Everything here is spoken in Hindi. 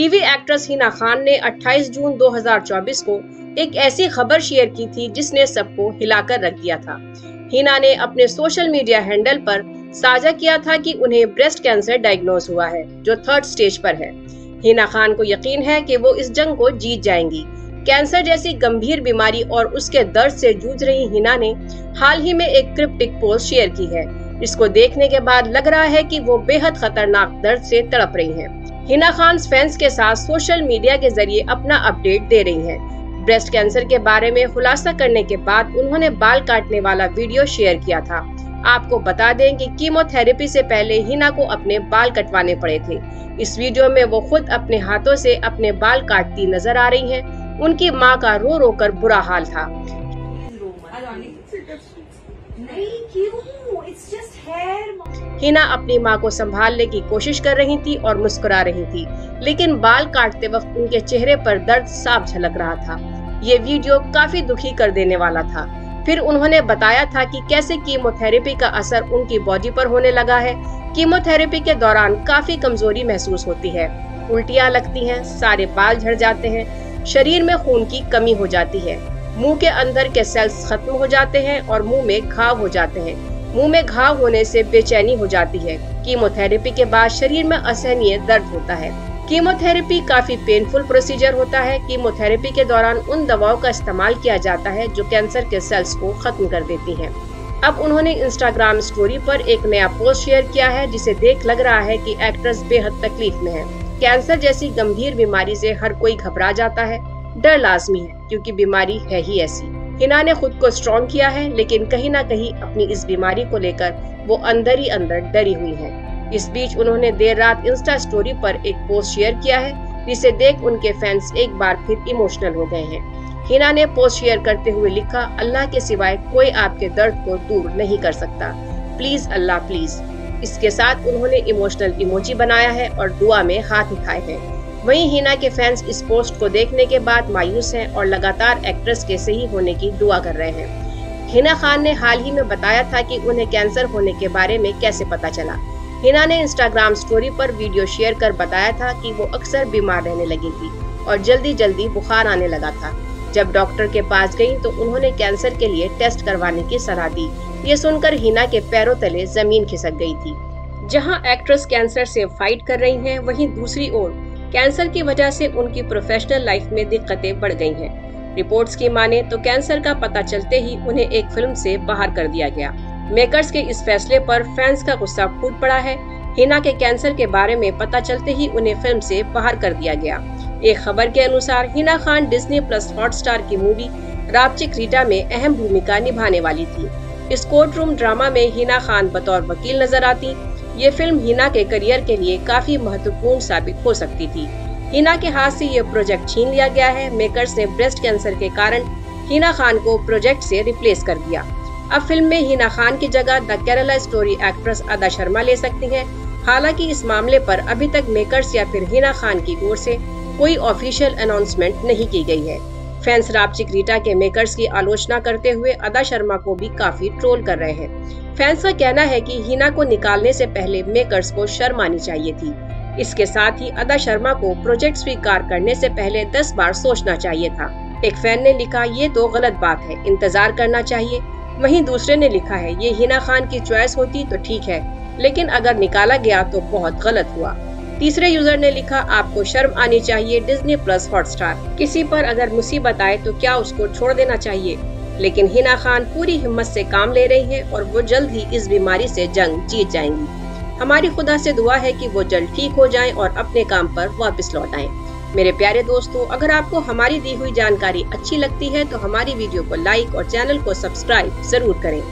टीवी एक्ट्रेस हिना खान ने 28 जून 2024 को एक ऐसी खबर शेयर की थी जिसने सबको हिलाकर रख दिया था। हिना ने अपने सोशल मीडिया हैंडल पर साझा किया था कि उन्हें ब्रेस्ट कैंसर डायग्नोज हुआ है, जो थर्ड स्टेज पर है। हिना खान को यकीन है कि वो इस जंग को जीत जाएँगी। कैंसर जैसी गंभीर बीमारी और उसके दर्द से जूझ रही हिना ने हाल ही में एक क्रिप्टिक पोस्ट शेयर की है। इसको देखने के बाद लग रहा है कि वो बेहद खतरनाक दर्द से तड़प रही हैं। हिना खान फैंस के साथ सोशल मीडिया के ज़रिए अपना अपडेट दे रही हैं। ब्रेस्ट कैंसर के बारे में खुलासा करने के बाद उन्होंने बाल काटने वाला वीडियो शेयर किया था आपको बता दें कि कीमोथेरेपी से पहले हिना को अपने बाल कटवाने पड़े थे इस वीडियो में वो खुद अपने हाथों से अपने बाल काटती नज़र आ रही हैं। उनकी माँ का रो रो कर बुरा हाल था हिना अपनी माँ को संभालने की कोशिश कर रही थी और मुस्कुरा रही थी लेकिन बाल काटते वक्त उनके चेहरे पर दर्द साफ़ झलक रहा था। ये वीडियो काफ़ी दुखी कर देने वाला था। फिर उन्होंने बताया था कि कैसे कीमोथेरेपी का असर उनकी बॉडी पर होने लगा है। कीमोथेरेपी के दौरान काफ़ी कमज़ोरी महसूस होती है। उल्टियाँ लगती हैं, सारे बाल झड़ जाते हैं शरीर में खून की कमी हो जाती है। मुँह के अंदर के सेल्स खत्म हो जाते हैं और मुँह में घाव हो जाते हैं। मुँह में घाव होने से बेचैनी हो जाती है। कीमोथेरेपी के बाद शरीर में असहनीय दर्द होता है। कीमोथेरेपी काफ़ी पेनफुल प्रोसीजर होता है। कीमोथेरेपी के दौरान उन दवाओं का इस्तेमाल किया जाता है जो कैंसर के सेल्स को खत्म कर देती हैं। अब उन्होंने इंस्टाग्राम स्टोरी पर एक नया पोस्ट शेयर किया है, जिसे देख लग रहा है कि एक्ट्रेस बेहद तकलीफ़ में है। कैंसर जैसी गंभीर बीमारी से हर कोई घबरा जाता है। डर लाजमी है, क्योंकि बीमारी है ही ऐसी। हिना ने खुद को स्ट्रॉन्ग किया है, लेकिन कहीं ना कहीं अपनी इस बीमारी को लेकर वो अंदर ही अंदर डरी हुई है। इस बीच उन्होंने देर रात इंस्टा स्टोरी पर एक पोस्ट शेयर किया है, जिसे देख उनके फैंस एक बार फिर इमोशनल हो गए हैं। हिना ने पोस्ट शेयर करते हुए लिखा, अल्लाह के सिवाय कोई आपके दर्द को दूर नहीं कर सकता। प्लीज़ अल्लाह प्लीज़ इसके साथ उन्होंने इमोशनल इमोजी बनाया है और दुआ में हाथ उठाए हैं। वहीं हिना के फैंस इस पोस्ट को देखने के बाद मायूस हैं और लगातार एक्ट्रेस के सही होने की दुआ कर रहे हैं। हिना खान ने हाल ही में बताया था कि उन्हें कैंसर होने के बारे में कैसे पता चला। हिना ने इंस्टाग्राम स्टोरी पर वीडियो शेयर कर बताया था कि वो अक्सर बीमार रहने लगी थी और जल्दी जल्दी बुखार आने लगा था। जब डॉक्टर के पास गई तो उन्होंने कैंसर के लिए टेस्ट करवाने की सलाह दी। ये सुनकर हिना के पैरों तले ज़मीन खिसक गई थी। जहाँ एक्ट्रेस कैंसर से फाइट कर रही हैं, वहीं दूसरी ओर कैंसर की वजह से उनकी प्रोफेशनल लाइफ में दिक्कतें बढ़ गई हैं। रिपोर्ट्स की माने तो कैंसर का पता चलते ही उन्हें एक फ़िल्म से बाहर कर दिया गया। मेकर्स के इस फैसले पर फैंस का गुस्सा फूट पड़ा है। हिना के कैंसर के बारे में पता चलते ही उन्हें फ़िल्म से बाहर कर दिया गया। एक खबर के अनुसार Hina Khan Disney plus Hotstar की मूवी रापचिक रीटा में अहम भूमिका निभाने वाली थी। इस कोर्ट रूम ड्रामा में हिना खान बतौर वकील नज़र आती ये फ़िल्म हिना के करियर के लिए काफ़ी महत्वपूर्ण साबित हो सकती थी। हिना के हाथ से ये प्रोजेक्ट छीन लिया गया है। मेकर्स ने ब्रेस्ट कैंसर के कारण हिना खान को प्रोजेक्ट से रिप्लेस कर दिया। अब फ़िल्म में हिना खान की जगह द केरला स्टोरी एक्ट्रेस अदा शर्मा ले सकती हैं। हालाँकि इस मामले पर अभी तक मेकर्स या फिर हिना खान की ओर से कोई ऑफिशियल अनाउंसमेंट नहीं की गई है। फैंस रापचिक रीटा के मेकर्स की आलोचना करते हुए अदा शर्मा को भी काफ़ी ट्रोल कर रहे हैं। फैंस का कहना है कि हिना को निकालने से पहले मेकर्स को शर्म आनी चाहिए थी। इसके साथ ही अदा शर्मा को प्रोजेक्ट स्वीकार करने से पहले दस बार सोचना चाहिए था। एक फ़ैन ने लिखा, ये तो गलत बात है, इंतज़ार करना चाहिए। वहीं दूसरे ने लिखा है, ये हिना खान की चॉइस होती तो ठीक है, लेकिन अगर निकाला गया तो बहुत गलत हुआ। तीसरे यूज़र ने लिखा, आपको शर्म आनी चाहिए डिज्नी प्लस हॉटस्टार किसी पर अगर मुसीबत आए तो क्या उसको छोड़ देना चाहिए? लेकिन हिना खान पूरी हिम्मत से काम ले रही हैं और वो जल्द ही इस बीमारी से जंग जीत जाएँगी। हमारी खुदा से दुआ है कि वो जल्द ठीक हो जाएँ और अपने काम पर वापस लौट आएँ। मेरे प्यारे दोस्तों, अगर आपको हमारी दी हुई जानकारी अच्छी लगती है तो हमारी वीडियो को लाइक और चैनल को सब्सक्राइब ज़रूर करें।